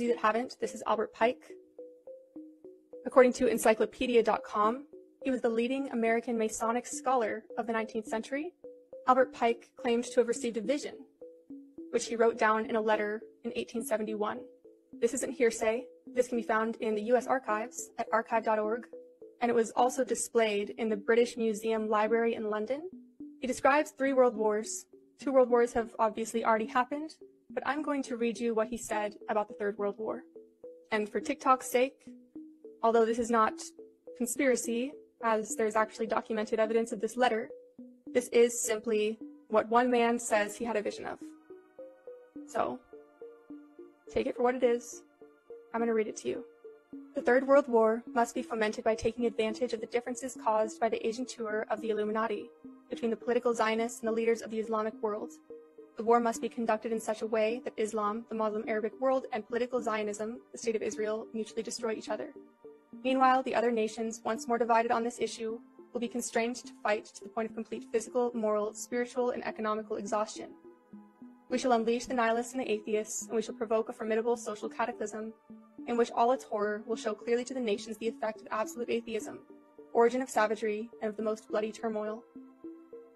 you that haven't, this is Albert Pike. According to encyclopedia.com, he was the leading American Masonic scholar of the 19th century. Albert Pike claimed to have received a vision, which he wrote down in a letter in 1871. This isn't hearsay. This can be found in the U.S. archives at archive.org, and it was also displayed in the British Museum Library in London. He describes three world wars. Two world wars have obviously already happened, but I'm going to read you what he said about the Third World War. And for TikTok's sake, although this is not conspiracy, as there's actually documented evidence of this letter, this is simply what one man says he had a vision of. So, take it for what it is. I'm going to read it to you. The Third World War must be fomented by taking advantage of the differences caused by the agentur of the Illuminati between the political Zionists and the leaders of the Islamic world. The war must be conducted in such a way that Islam, the Muslim Arabic world, and political Zionism, the State of Israel, mutually destroy each other. Meanwhile, the other nations, once more divided on this issue, will be constrained to fight to the point of complete physical, moral, spiritual, and economical exhaustion. We shall unleash the nihilists and the atheists, and we shall provoke a formidable social cataclysm, in which all its horror will show clearly to the nations the effect of absolute atheism, origin of savagery, and of the most bloody turmoil.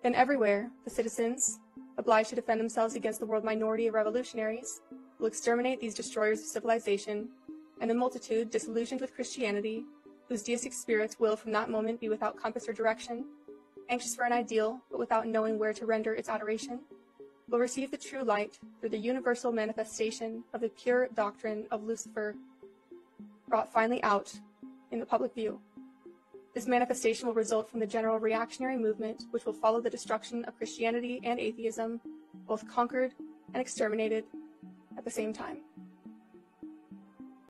Then everywhere, the citizens, obliged to defend themselves against the world minority of revolutionaries, will exterminate these destroyers of civilization, and the multitude, disillusioned with Christianity, whose deistic spirits will from that moment be without compass or direction, anxious for an ideal, but without knowing where to render its adoration, will receive the true light through the universal manifestation of the pure doctrine of Lucifer, brought finally out in the public view. This manifestation will result from the general reactionary movement, which will follow the destruction of Christianity and atheism, both conquered and exterminated at the same time.